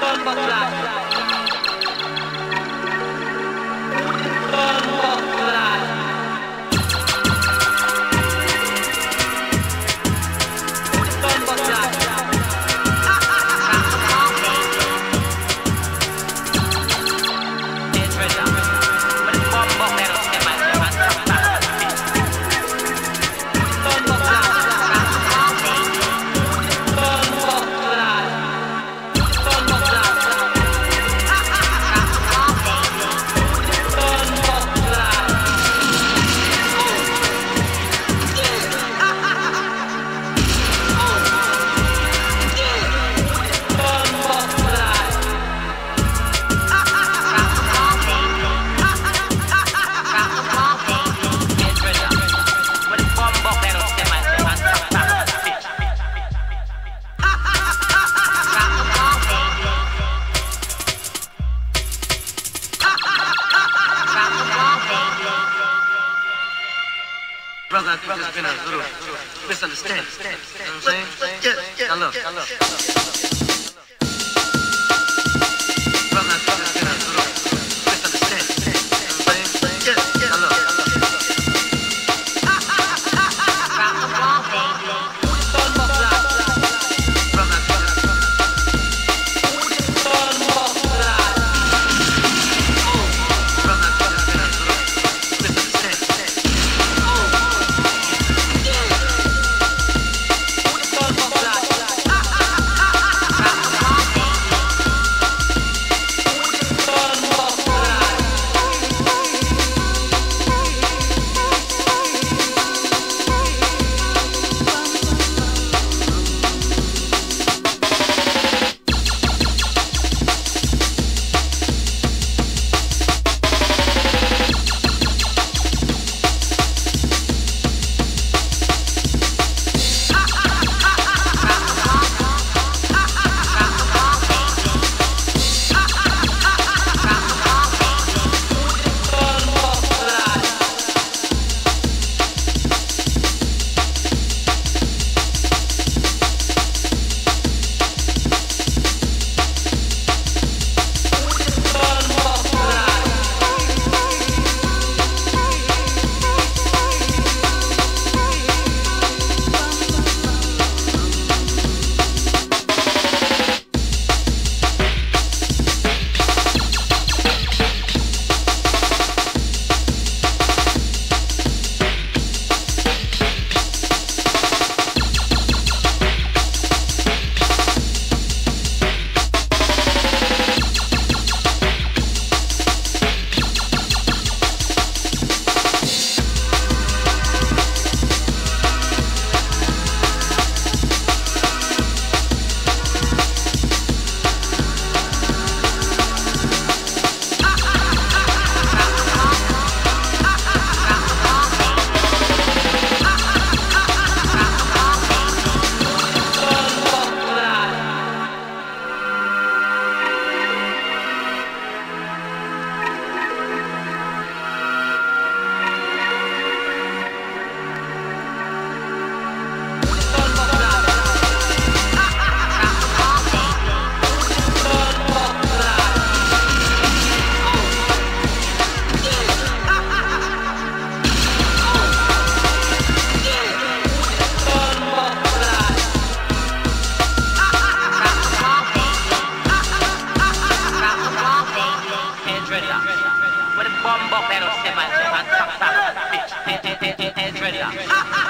Bomba flash. Brother, I think there's been a little misunderstanding. You know what I'm saying? Now look, now look. dreadlock. With a bum buck, I don't step and step and tap tap. Bitch, dreadlock.